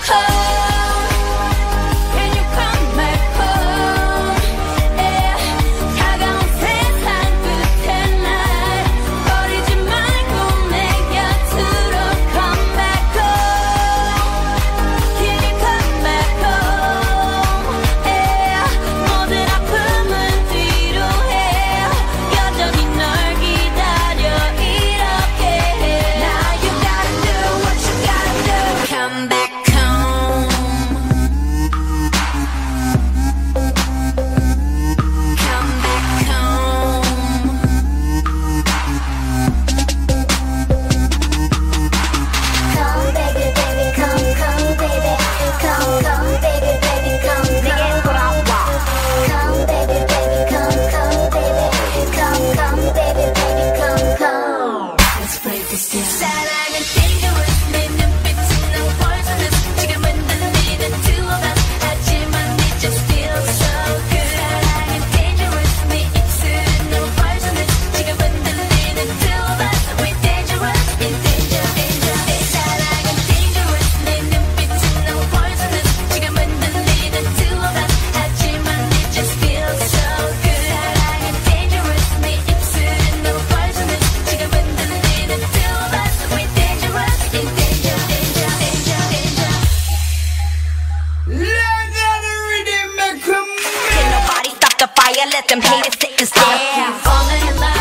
close. I let them haters sit and stare. Falling in.